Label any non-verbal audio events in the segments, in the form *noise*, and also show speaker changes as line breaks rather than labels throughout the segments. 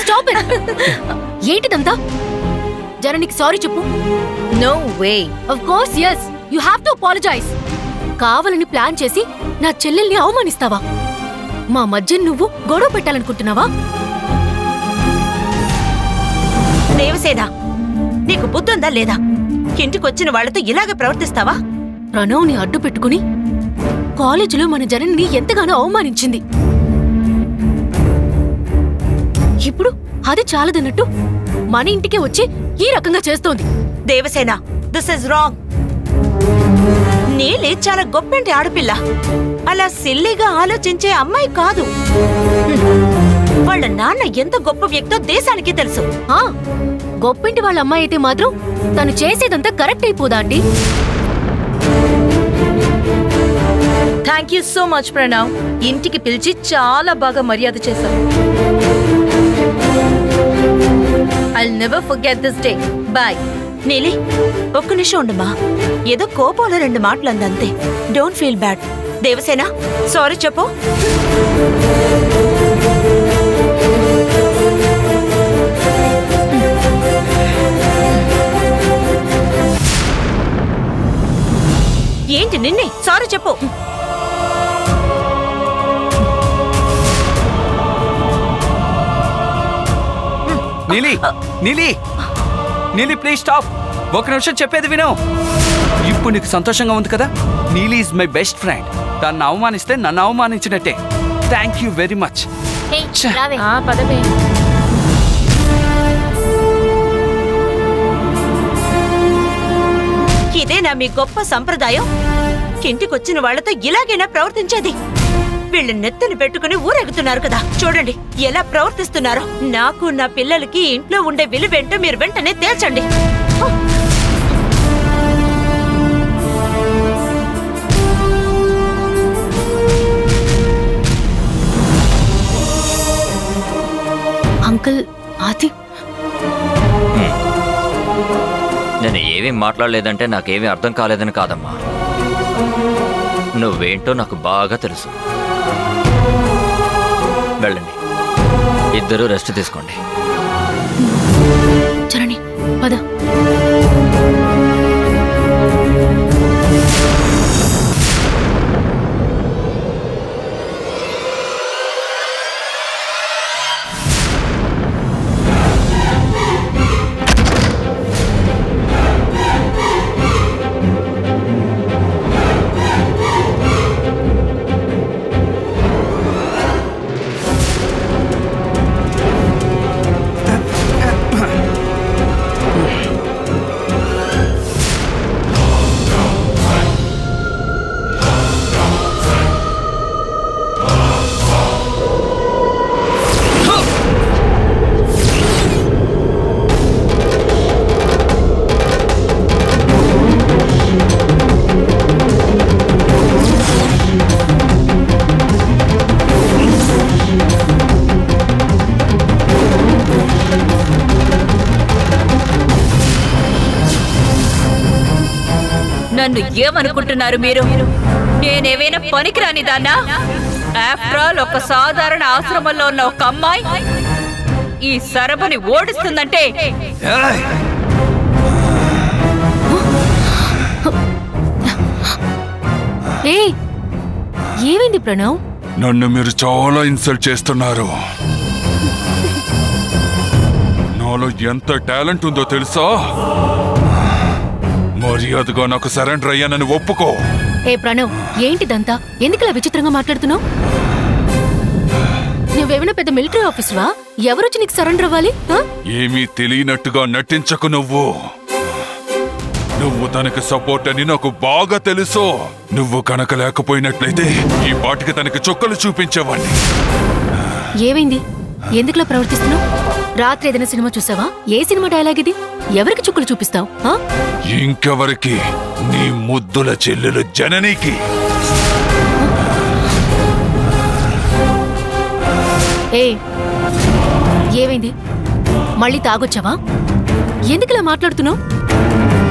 Stop it ఏంటిదంతా? జననికి sorry చెప్పు.
No way
of course yes you have to apologise కావాలని ప్లాన్ చేసి నా చెల్లెల్ని అవమానిస్తావా? మా మధ్య నువ్వు గొడవ పెట్టాలనుకుంటున్నావా?
దేవసేన నీకు బుద్ధుందా లేదా? ఇంటికొచ్చిన వాళ్ళతో ఇలాగే ప్రవర్తిస్తావా?
ప్రణవ్ని అడ్డు పెట్టుకుని కాలేజీలో మన జనని ఎంతగానో అవమానించింది. ఇప్పుడు అది చాలదన్నట్టు మన ఇంటికే వచ్చి ఈ రకంగా చేస్తోంది.
దేవసేన దిస్ ఇస్ రాంగ్ నీలి చాలా గొప్పంటి ఆడపిల్ల. అలా సిల్లిగా ఆలోచించే అమ్మాయి కాదు. వాళ్ళ నాన్న ఎంత గొప్ప వ్యక్తో దేశానికి తెలుసు.
ఆ గొప్పింటి వాళ్ళ అమ్మాయి అయితే మాత్రం తను చేసేదంతా కరెక్ట్ అయిపోదా అండి
thank you so much Pranav. ఇంటికి పిలిచి చాలా బాగా మర్యాద చేశావు. I never forget this day bye
Neeli ఒక్క నిమిషం ఉండమ్మా. ఏదో కోపంలో రెండు మాటలు అందంతే. Don't feel bad Devasena sorry చెప్పు. ఏంటి నిన్నే? సారీ చెప్పు.
నీలి నీలి. నీలి ప్లీజ్ స్టాప్ ఒక నిమిషం చెప్పేది విను. ఇప్పుడు నీకు సంతోషంగా ఉంది కదా? నీలి ఈజ్ మై బెస్ట్ ఫ్రెండ్ తను అవమానిస్తే నన్ను అవమానించినట్టే. థ్యాంక్ యూ వెరీ మచ్
ఇదేనా మీ గొప్ప సంప్రదాయం? ఇంటికొచ్చిన వాళ్ళతో ఇలాగైనా ప్రవర్తించేది. వీళ్ళు నెత్తిని పెట్టుకుని ఊరెగుతున్నారు కదా. చూడండి ఎలా ప్రవర్తిస్తున్నారో. నాకు నా పిల్లలకి ఇంట్లో ఉండే విలువేంటో మీరు వెంటనే తేల్చండి.
అంకుల్ ఆది.
నేను ఏమీ మాట్లాడలేదంటే నాకేమీ అర్థం కాలేదని కాదమ్మా. నువ్వేంటో నాకు బాగా తెలుసు. వెళ్ళండి. ఇద్దరూ రెస్ట్ తీసుకోండి.
నన్ను ఏమనుకుంటున్నారు మీరు? నేనేమైనా పనికిరాని దాన్నా? ఆఫ్టర్ ఆల్ ఒక సాధారణ ఆశ్రమంలో ఉన్న ఒక అమ్మాయి ఈ సరబని ఓడిస్తుందంటే
ఏమైంది ప్రణవ్?
నన్ను మీరు చాలా ఇన్సల్ట్ చేస్తున్నారు. నాలో ఎంత టాలెంట్ ఉందో తెలుసా? మర్యాదగా నాకు సరెండర్ అయ్యానని ఒప్పుకో.
ఏ ప్రణవ్ ఏంటిదంతా? ఎందుకులా విచిత్రంగా మాట్లాడుతున్నావు? నువ్వేమైనా పెద్ద మిలిటరీ ఆఫీసర్వా ఎవరొచ్చి నీకు సరెండర్ అవ్వాలి?
ఏమీ తెలియనట్టుగా నటించకు నువ్వు. నువ్వు తనకి సపోర్ట్ అని నాకు బాగా తెలుసు. నువ్వు కనుక లేకపోయినట్లయితే ఈ పాటికి తనకి చుక్కలు చూపించేవాణ్ణి.
ఏమైంది? ఎందుకులా ప్రవర్తిస్తున్నావు? రాత్రి ఏదైనా సినిమా చూసావా? ఏ సినిమా డైలాగ్ ఇది? ఎవరికి చుక్కలు చూపిస్తావు?
ఇంకెవరికి? నీ ముద్దుల చెల్లెలు జననికి.
ఏ ఏమైంది? మళ్ళీ తాగొచ్చావా? ఎందుకులా మాట్లాడుతున్నావు?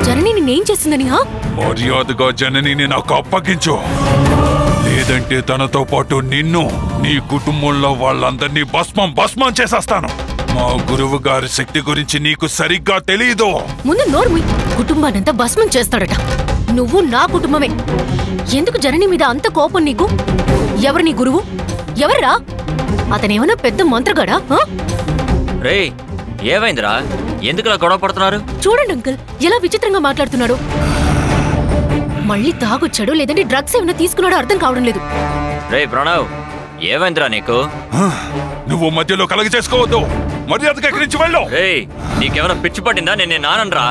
జనని నిన్నేం చేసిందని హా
మర్యాదగా జననిని నాకు అప్పగించు. లేదంటే తనతో పాటు నిన్ను నీ కుటుంబంలో వాళ్ళందరినీ భస్మం భస్మం చేసేస్తాను. మా గురువు గారి శక్తి గురించి నీకు సరిగ్గా తెలీదు.
ముందు నోర్మి కుటుంబానంతా భస్మం చేస్తాడట. నువ్వు నా కుటుంబమే. ఎందుకు జనని మీద అంత కోపం నీకు? ఎవరు నీ గురువు? ఎవర్రా? అతనేమన్నా పెద్ద మంత్రగాడా?
రేయ్ ఏమైందిరా? ఎందుకులా గొడవ పడుతున్నారు?
చూడండి అంకుల్. ఎలా విచిత్రంగా మాట్లాడుతున్నాడు. మళ్ళీ తాగొచ్చాడు లేదంటే డ్రగ్స్ ఏమైనా తీసుకున్నాడో అర్థం కావడం లేదు.
రే ప్రణవ్ ఏమైందిరా నీకు?
నువ్వు మధ్యలో కలగ చేసుకోవద్దు. మర్యాదగా ఎక్కడి నుంచి వెళ్ళు.
రేయ్ నీకేమైనా పిచ్చి పట్టిందా? నేను నేను నానరా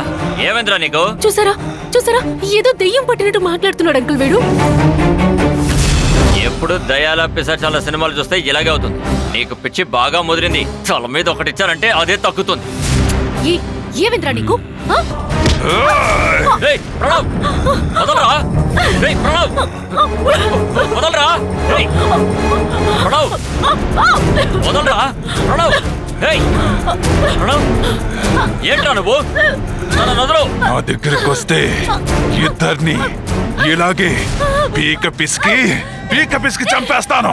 ఏమైందిరా నీకు?
చూసారా? చూసారా? ఏదో దెయ్యం పట్టినట్టు మాట్లాడుతున్నాడు అంకుల్ వీడు.
ఎప్పుడు దయాల పిశాచాల సినిమాలు చూస్తే ఇలాగే అవుతుంది. నీకు పిచ్చి బాగా ముదిరింది. తల మీద ఒకటి ఇచ్చారంటే అదే తగ్గుతుంది.
ఏ ఏవింద్రా నీకు
ఏంట్రా నువ్వు?
నా దగ్గరకు వస్తే ఇద్దరిని ఇలాగే పీక పిసికి పీక పిసికి చంపేస్తాను.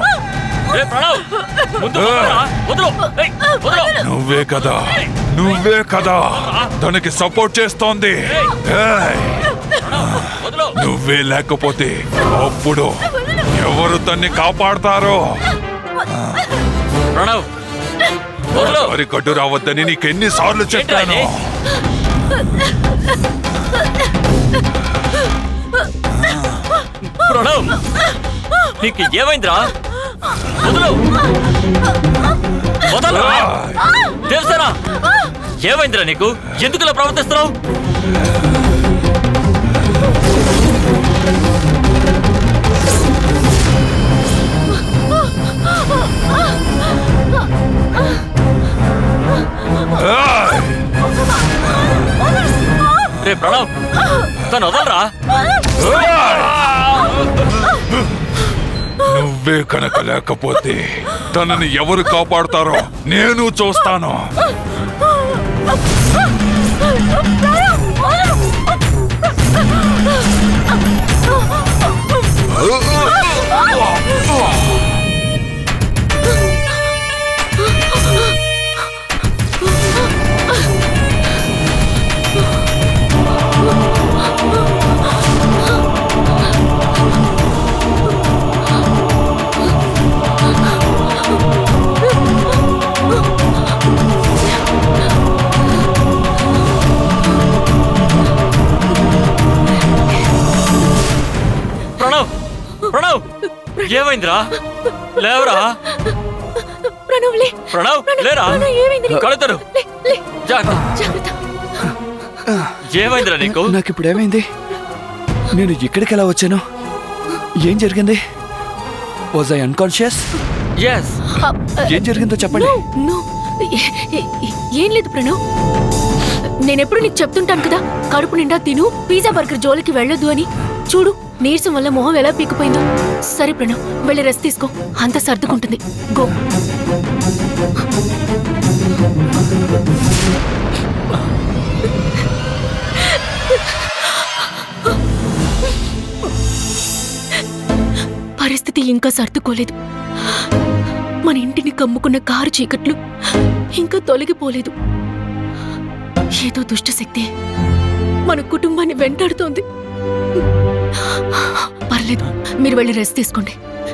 నువ్వే కదా నువ్వే కదా తనకి సపోర్ట్ చేస్తోంది. నువ్వే లేకపోతే అప్పుడు ఎవరు తన్ని కాపాడతారో?
ప్రణవ్
మరి కట్టు రావద్దని నీకెన్ని సార్లు చెప్పాను.
ప్రణవ్ నీకు ఏమైందిరా? వదలు. వదలరా. తెలుసారా ఏమైందిరా నీకు? ఎందుకు ఇలా ప్రవర్తిస్తున్నావు? రే ప్రణవ్ తను వదలరా?
నువ్వే కనుక లేకపోతే తనని ఎవరు కాపాడుతారో నేను చూస్తాను
Oh! ఏమైందిరా లేవరా?
ప్రణవ్ లే.
ప్రణవ్ లేరా? కడుతారు. జాగ్రత్త. ఏమైందిరా నీకు?
నాకు ఇప్పుడు ఏమైంది? నేను ఇక్కడికి ఎలా వచ్చాను? ఏం జరిగింది? వాజ్ ఐ అన్కాన్షియస్
ఎస్
ఏం జరిగిందో చెప్పండి.
ఏం లేదు ప్రణవ్. నేనెప్పుడు నీకు చెప్తుంటాను కదా? కడుపు నిండా తిను పిజ్జా బర్గర్ జోలికి వెళ్ళొద్దు అని. చూడు నీరసం వల్ల మొహం ఎలా పీకిపోయిందో సరే ప్రణవ్ వెళ్ళి రెస్ట్ తీసుకో. అంత సర్దుకుంటుంది. గో. పరిస్థితి ఇంకా సర్దుకోలేదు. మన ఇంటిని కమ్ముకున్న కారు చీకట్లు ఇంకా తొలగిపోలేదు. ఏదో దుష్టశక్తి మన కుటుంబాన్ని వెంటాడుతోంది. పర్లేదు. మీరు వెళ్ళి రెస్ట్ తీసుకోండి.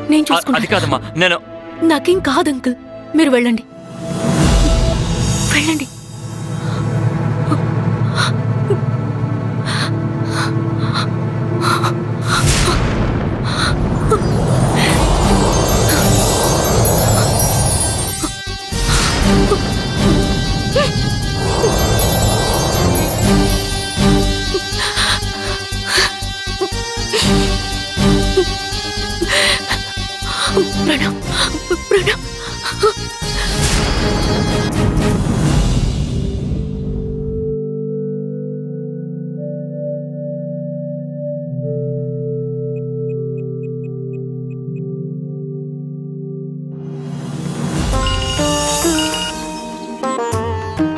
నేను
అది
చూసుకుంటాను
కాదమ్మా. నేను
నాకేం కాదు అంకుల్. మీరు వెళ్ళండి. వెళ్ళండి. ప్రణవ్ ప్రణవ్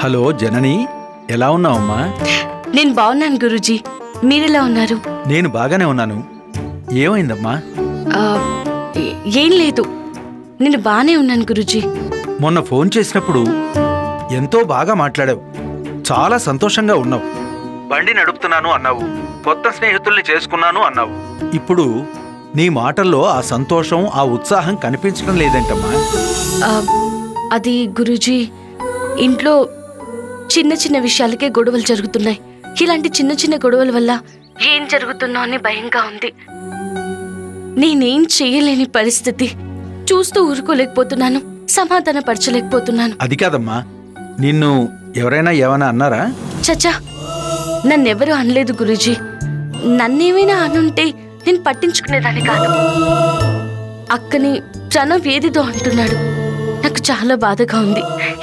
హలో జనని ఎలా ఉన్నావమ్మా?
నేను బాగున్నాను గురూజీ. మీరెలా ఉన్నారు?
నేను బాగానే ఉన్నాను. ఏమైందమ్మా?
ఏ- లేదు. నేను బాగానే ఉన్నాను గురూజీ.
మొన్న ఫోన్ చేసినప్పుడు ఎంతో బాగా మాట్లాడావు. చాలా సంతోషంగా ఉన్నావు. బండి నడుపుతున్నాను అన్నావు. కొత్త స్నేహితుల్ని చేసుకున్నాను అన్నావు. ఇప్పుడు నీ మాటల్లో ఆ సంతోషం ఆ ఉత్సాహం కనిపించడం లేదంటమ్మా.
అది గురూజీ ఇంట్లో చిన్న చిన్న విషయాలకే గొడవలు జరుగుతున్నాయి. ఇలాంటి చిన్న చిన్న గొడవల వల్ల ఏం జరుగుతుందో అని భయంగా ఉంది. నేనేం చేయలేని పరిస్థితి. చూస్తూ ఊరుకోలేకపోతున్నాను సమాధాన పరచలేకపోతున్నాను
అది కాదమ్మా నిన్ను ఎవరైనా ఏమైనా అన్నారా?
చచ్చా నన్నెవరూ అనలేదు గురూజీ. నన్నేమైనా అనుంటే నేను పట్టించుకునేదాన్ని కాదు. అక్కని ప్రణవ్ ఏదిదో అంటున్నాడు. నాకు చాలా బాధగా ఉంది.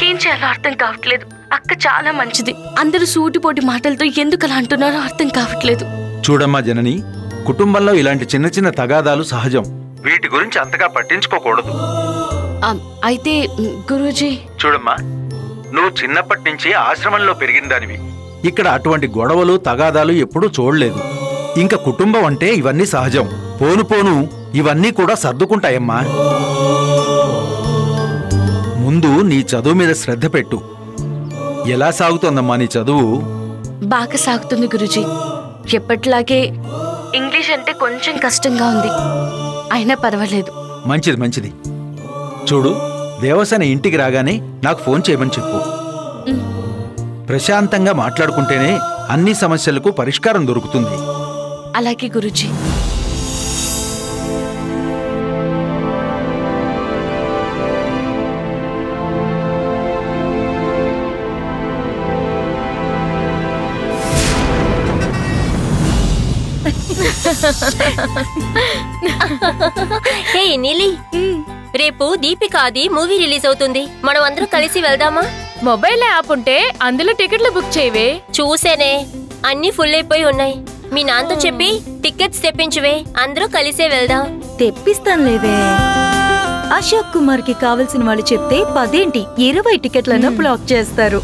ఏం చేయాలో అర్థం కావట్లేదు. అక్క చాలా మంచిది. అందరూ సూటిపోటి మాటలతో ఎందుకు అలా అంటున్నారో అర్థం కావట్లేదు.
చూడమ్మా జనని కుటుంబంలో ఇలాంటి చిన్న చిన్న తగాదాలు సహజం. వీటి గురించి అంతగా పట్టించుకోకూడదు.
అయితే గురూజీ.
చూడమ్మా నువ్వు చిన్నప్పటి నుంచి ఆశ్రమంలో పెరిగిన దానివి ఇక్కడ అటువంటి గొడవలు తగాదాలు ఎప్పుడూ చూడలేదు. ఇంకా కుటుంబం అంటే ఇవన్నీ సహజం. పోను పోను ఇవన్నీ కూడా సర్దుకుంటాయమ్మా. ముందు నీ చదువు మీద శ్రద్ధ పెట్టు. ఎలా సాగుతోందమ్మా నీ చదువు?
బాగా సాగుతుంది గురూజీ. ఎప్పటిలాగే ఇంగ్లీష్ అంటే కొంచెం కష్టంగా ఉంది. అయినా పర్వాలేదు.
మంచిది మంచిది. చూడు దేవసేన ఇంటికి రాగానే నాకు ఫోన్ చేయమని చెప్పు. ప్రశాంతంగా మాట్లాడుకుంటేనే అన్ని సమస్యలకు పరిష్కారం దొరుకుతుంది.
అలాగే గురూజీ.
హే నీలి. రేపు దీపికాది మూవీ రిలీజ్ అవుతుంది. మనం అందరం కలిసి వెళ్దామా?
మొబైల్ యాప్ ఉంటే అందులో టికెట్లు బుక్ చేయవే.
చూసేనే. అన్ని ఫుల్ అయిపోయి ఉన్నాయి. మీ నాన్నతో చెప్పి టికెట్స్ తెప్పించువే. అందరూ కలిసే వెళ్దాం.
తెప్పిస్తానులేవే. అశోక్ కుమార్కి కావలసిన వాళ్ళు చెప్తే పదేంటి? ఇరవై టికెట్లను బ్లాక్ చేస్తారు.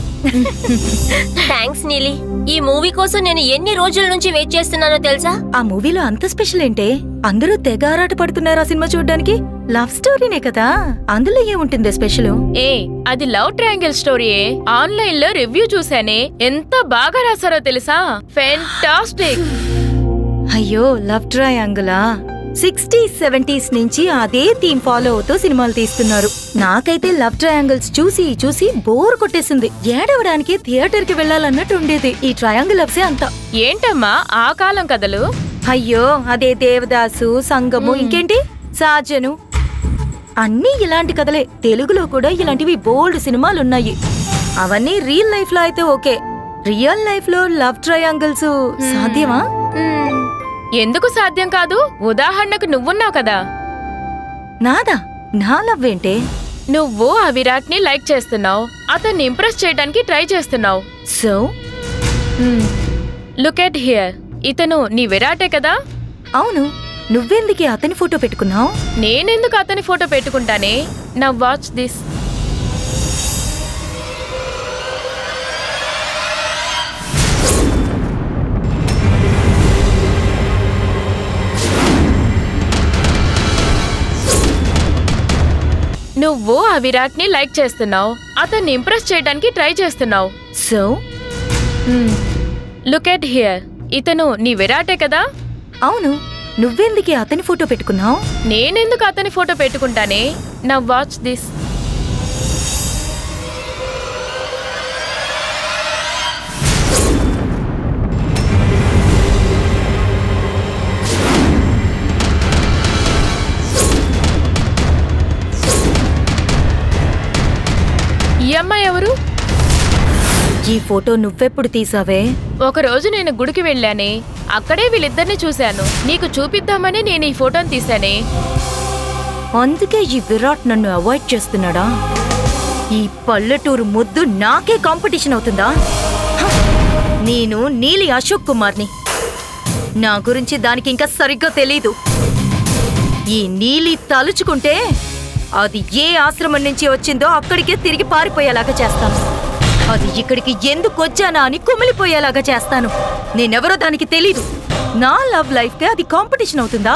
థ్యాంక్స్ నీలి. ఈ మూవీ కోసం నేను ఎన్ని రోజుల నుంచి వెయిట్ చేస్తున్నానో తెలుసా?
ఆ మూవీలో అంత స్పెషల్ ఏంటే? అందరూ తెగ ఆరాట పడుతున్నారు ఆ సినిమా చూడడానికి. లవ్ స్టోరీనే కదా? అందులో ఏముంటుంది స్పెషల్?
ఏ అది లవ్ ట్రయాంగిల్ స్టోరీయే. ఆన్లైన్లో రివ్యూ చూసానే ఎంత బాగా రాసారో తెలుసా? ఫెంటాస్టిక్
అయ్యో లవ్ ట్రయాంగిలా? సిక్స్టీస్ సెవెంటీస్ నుంచి అదే థీమ్ ఫాలో అవుతూ సినిమాలు తీస్తున్నారు. నాకైతే లవ్ ట్రయాంగిల్స్ చూసి చూసి బోర్ కొట్టేసింది. ఏడవడానికి థియేటర్కి వెళ్ళాలన్నట్టు ఉండేది. ఈ ట్రయాంగిల్ లవ్సే అంత.
ఏంటమ్మా? ఆ కాలం కథలు?
అయ్యో అదే దేవదాసు సంగము ఇంకేంటి? సాజను. అన్నీ ఇలాంటి కథలే. తెలుగులో కూడా ఇలాంటివి బోల్డ్ సినిమాలున్నాయి. అవన్నీ రియల్ లైఫ్లో అయితే ఓకే. రియల్ లైఫ్లో లవ్ ట్రయాంగిల్స్ సాధ్యమా.
ఎందుకు సాధ్యం కాదు? ఉదాహరణకు నువ్వున్నావు కదా.
నాదా? నా లవ్ ఏంటే?
నువ్వు ఆ విరాట్ని లైక్ చేస్తున్నావు. అతన్ని ఇంప్రెస్ చేయడానికి ట్రై చేస్తున్నావు.
సో?
Look at here. ఇతను నీ విరాటే కదా.
అవును. నువ్వెందుకే అతని ఫోటో పెట్టుకున్నావు?
నేనెందుకు అతని ఫోటో పెట్టుకుంటానే? నా వాచ్ దిస్. నువ్వు ఆ విరాట్ని లైక్ చేస్తున్నావు. అతన్ని ఇంప్రెస్ చేయడానికి ట్రై చేస్తున్నావు.
సో?
Look at here. ఇతను నీ విరాటే కదా?
అవును. నువ్వెందుకే అతని ఫోటో పెట్టుకున్నావు?
నేనెందుకు అతని ఫోటో పెట్టుకుంటానే? నా వాచ్ దిస్. ఈ
ఫోటో నువ్వెప్పుడు తీసావే?
ఒక రోజు నేను గుడికి వెళ్ళానే అక్కడే వీళ్ళిద్దరిని చూశాను. నీకు చూపిద్దామని నేను ఈ ఫోటోని తీశానే.
అందుకే ఈ విరాట్ నన్ను అవాయిడ్ చేస్తున్నాడా? ఈ పల్లెటూరు ముద్దు నాకే కాంపిటీషన్ అవుతుందా! నేను నీలి అశోక్ కుమార్ని. నా గురించి దానికి ఇంకా సరిగ్గా తెలీదు. ఈ నీలి తలుచుకుంటే అది ఏ ఆశ్రమం నుంచి వచ్చిందో అక్కడికే తిరిగి పారిపోయేలాగా చేస్తాను. అది ఇక్కడికి ఎందుకు వచ్చానా అని కుమిలిపోయేలాగా చేస్తాను. నేనెవరో దానికి తెలీదు. నా లవ్ లైఫ్కి అది కాంపిటీషన్ అవుతుందా?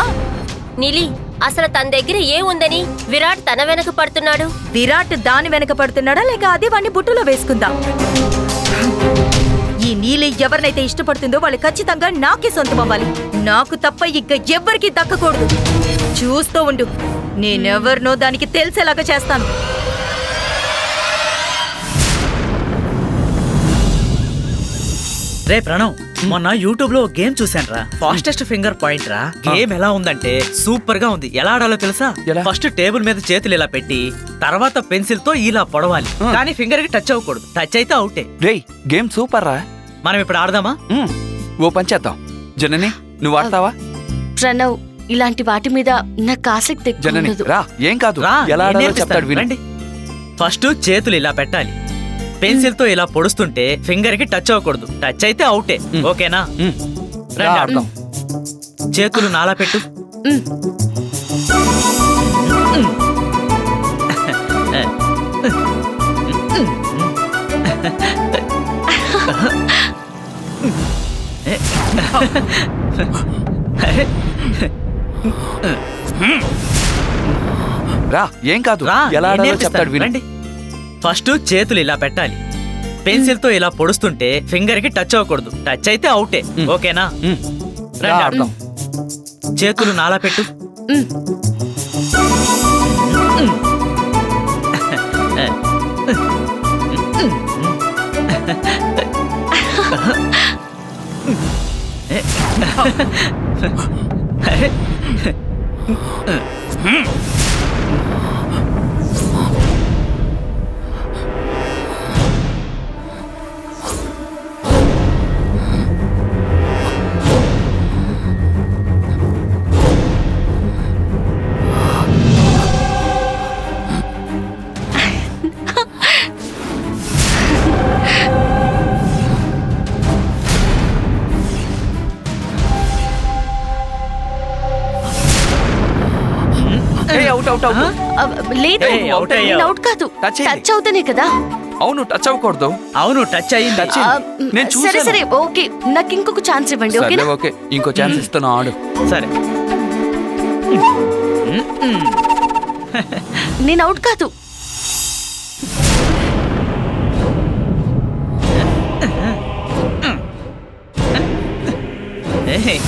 నీలి అసలు తన దగ్గర ఏముందని విరాట్ తన వెనక పడుతున్నాడు?
విరాట్ దాని వెనక పడుతున్నాడా లేక అది వాడిని బుట్టులో వేసుకుందా? ఈ నీలి ఎవరినైతే ఇష్టపడుతుందో వాళ్ళు ఖచ్చితంగా నాకే సొంతం అవ్వాలి నాకు తప్ప ఇక ఎవ్వరికీ దక్కకూడదు. చూస్తూ ఉండు. నేనెవరినో దానికి తెలిసేలాగా చేస్తాను.
రే ప్రణవ్ మొన్న యూట్యూబ్లో గేమ్ చూశాను రా ఫాస్టెస్ట్ ఫింగర్ పాయింట్ రా. గేమ్ ఎలా ఉందంటే సూపర్గా ఉంది. ఎలా ఆడాలో తెలుసా? ఫస్ట్ టేబుల్ మీద చేతులు ఇలా పెట్టి తర్వాత పెన్సిల్తో ఇలా పొడవాలి. కానీ ఫింగర్కి టచ్ అవ్వకూడదు. టచ్ అయితే అవుటే.
రేయ్ గేమ్ సూపర్ రా
మనం ఇప్పుడు ఆడదామా.
ఓ పని చేద్దాం. జనని నువ్వు ఆడతావా?
ప్రణవ్ ఇలాంటి వాటి మీద నాకు ఆసక్తి
జనని రా ఏం కాదు.
రా
ఎలా ఆడాలో. చెప్తాడు విను.
రండి. ఫస్ట్ చేతులు ఇలా పెట్టాలి. పెన్సిల్తో ఇలా పొడుస్తుంటే ఫింగర్కి టచ్ అవ్వకూడదు. టచ్ అయితే అవుటే. ఓకేనా? చేతులు నాలా పెట్టు.
రా ఏం కాదు. ఎలా. చెప్తాడు విను
రండి. ఫస్ట్ చేతులు ఇలా పెట్టాలి. పెన్సిల్తో ఇలా పొడుస్తుంటే ఫింగర్కి టచ్ అవ్వకూడదు. టచ్ అయితే అవుటే. ఓకేనా? రండి
ఆడదాం
చేతులు నాలా పెట్టు.
మ్. *laughs* లేదు. నేను అవుట్ కాదు.
టచ్
అవుతేనే కదా.
అవును టచ్ అవ్వకూడదు.
అవును టచ్ అయ్యింది
టచ్. నేను
సరే సరే ఓకే. నాకు ఇంకొక ఛాన్స్ ఇవ్వండి ఓకేనా?
ఓకే. ఇంకో ఛాన్స్ ఇస్తున్నా ఆడు.
సరే. *laughs*
నేను అవుట్ కాదు. *laughs*
ఏయ్,